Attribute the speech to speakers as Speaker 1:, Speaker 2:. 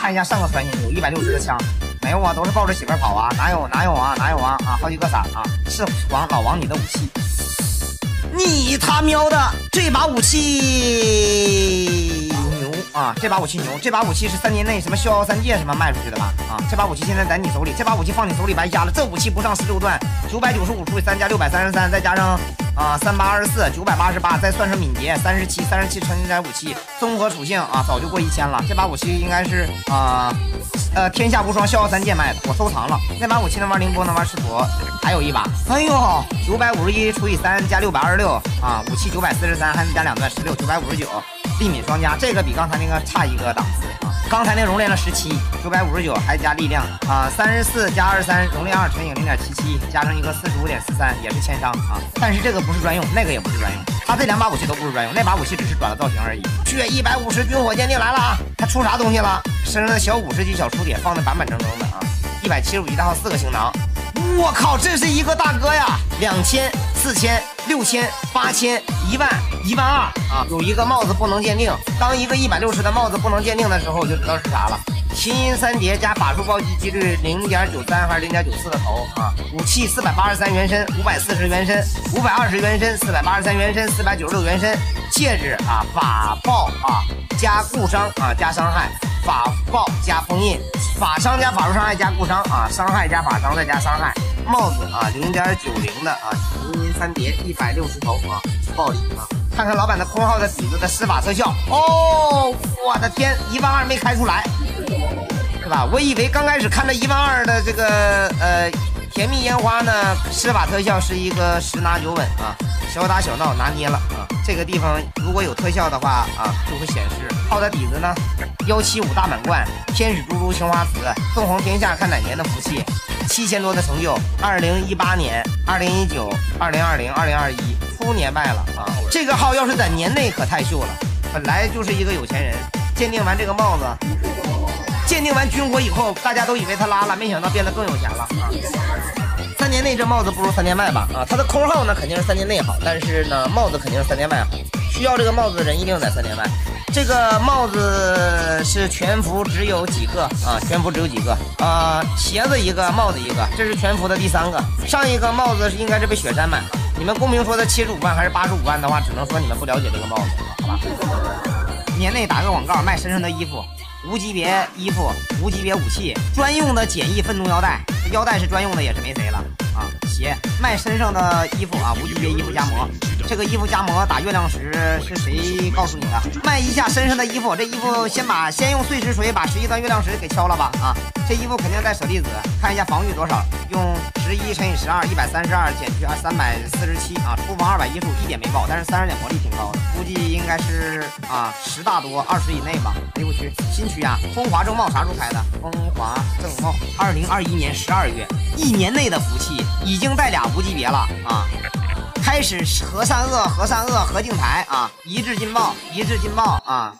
Speaker 1: 看一下上个穿行有一百六十的枪，没有啊，都是抱着媳妇跑啊，哪有哪有啊哪有啊啊，好几个伞啊，是王老王你的武器，你他喵的这把武器。牛。啊，这把武器牛，这把武器是三年内什么逍遥三界什么卖出去的吧？啊，这把武器现在在你手里，这把武器放你手里白瞎了，这武器不上十六段，九百九十五除以三加六百三十三，再加上。啊，三八二十四，九百八十八，再算上敏捷，三十七，三十七乘一点武器，综合属性啊，早就过一千了。这把武器应该是啊，呃，天下无双逍遥三剑卖的，我收藏了。那把武器能玩凌波，能玩赤陀，还有一把。哎呦，九百五十一除以三加六百二十六啊，武器九百四十三，还能加两段十六，九百五十九，力敏双加，这个比刚才那个差一个档次。刚才那熔炼了十七，九百五十九，还加力量啊，三十四加二十三，熔炼二乘以零点七七，加上一个四十五点四三，也是千伤啊。但是这个不是专用，那个也不是专用，他这两把武器都不是专用，那把武器只是转了造型而已。血一百五十军火鉴定来了啊，他出啥东西了？身上的小五十级小初铁放的板板正正的啊，一百七十五级大号四个行囊。我靠，这是一个大哥呀！两千、四千、六千、八千、一万、一万二啊！有一个帽子不能鉴定，当一个一百六十的帽子不能鉴定的时候，就知道是啥了。琴音三叠加法术暴击几率零点九三还是零点九四的头啊！武器四百八十三原身，五百四十原身，五百二十原身，四百八十三原身，四百九十六原身。戒指啊，法爆啊，加固伤啊，加伤害。法爆加封印，法伤加法术伤害加固伤啊，伤害加法伤再加伤害。帽子啊，零点九零的啊，琴音三叠，一百六十头啊，暴力啊！看看老板的空号的底子的施法特效哦，我的天，一万二没开出来，是吧？我以为刚开始看这一万二的这个呃甜蜜烟花呢，施法特效是一个十拿九稳啊，小打小闹拿捏了啊。这个地方如果有特效的话啊，就会显示号的底子呢。幺七五大满贯，天使猪猪青花瓷，纵横天下看哪年的福气，七千多的成就。二零一八年、二零一九、二零二零、二零二一，初年卖了啊！这个号要是在年内可太秀了，本来就是一个有钱人。鉴定完这个帽子，鉴定完军火以后，大家都以为他拉了，没想到变得更有钱了啊！三年内这帽子不如三年卖吧？啊，他的空号呢肯定是三年内好，但是呢帽子肯定是三年卖好。需要这个帽子的人一定在三年卖。这个帽子是全服，只有几个啊？全服只有几个啊？鞋子一个，帽子一个，这是全服的第三个。上一个帽子是应该是被雪山买了。你们公屏说的七十五万还是八十五万的话，只能说你们不了解这个帽子，好吧？年内打个广告，卖身上的衣服，无级别衣服，无级别武器，专用的简易愤怒腰带，这腰带是专用的，也是没谁了啊。鞋卖身上的衣服啊，无级别衣服加膜。这个衣服加魔打月亮石是谁告诉你的？卖一下身上的衣服，这衣服先把先用碎石锤把十一段月亮石给敲了吧啊！这衣服肯定带舍利子，看一下防御多少，用十一乘以十二，一百三十二减去啊三百四十七啊，出防二百一十五，一点没爆，但是三十点魔力挺高的，估计应该是啊十大多二十以内吧。哎呦我去，新区啊！风华正茂啥时候开的？风华正茂，二零二一年十二月，一年内的福气已经带俩无级别了啊！开始核善恶，核善恶，和敬台啊！一致劲爆，一致劲爆啊！